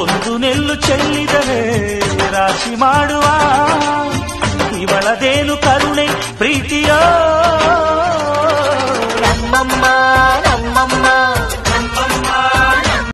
ಒಂದು ನೆಲ್ಲು ಚೆಲ್ಲಿದರೆ ರಾಶಿ ಮಾಡುವ ಇವಳದೇನು ಕರುಣೆ ಪ್ರೀತಿಯೋ ನಮ್ಮಮ್ಮ